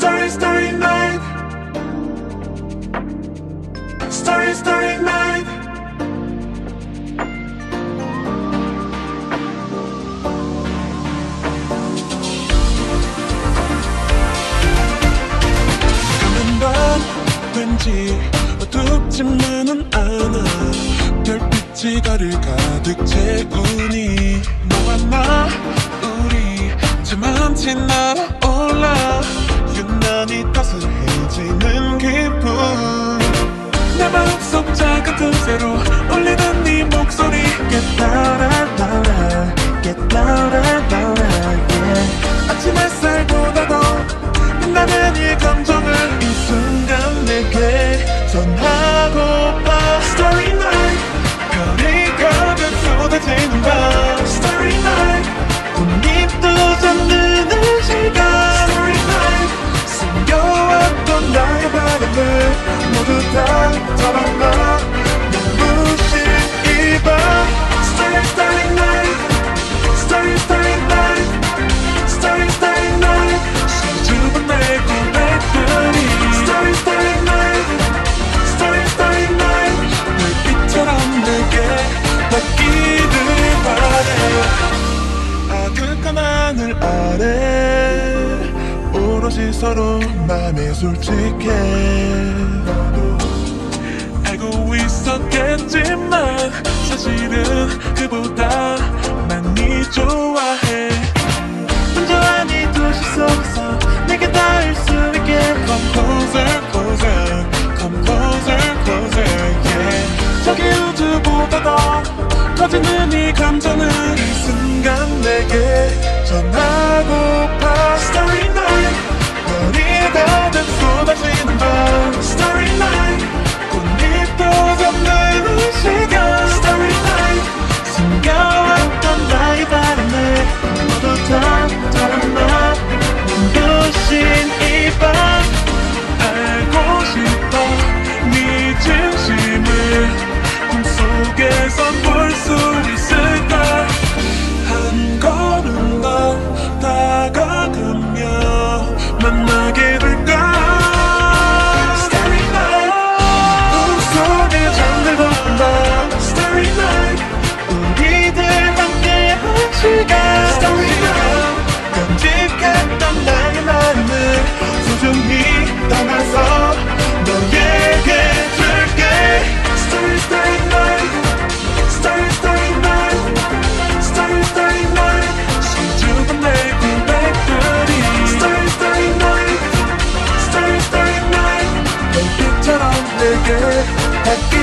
Starry, starry night Starry, starry night 오늘 밤 왠지 어둡지만은 않아 별빛이 거를 가득 채우니 너와 나 우리 제맘 지나라 내 마음속 작은 틈새로 울리는 네 목소리에 따라 아, 하늘 아래 오로지 서로 맘에 솔직해. 하지만 사실은 그보다 많이 좋아해. 혼자 아니 도시 속에서 내게 닿을 수 있게. Come closer closer Come closer closer yeah. 저기 우주보다 더 커진 눈이 감정은 이 순간 내게 전화 Have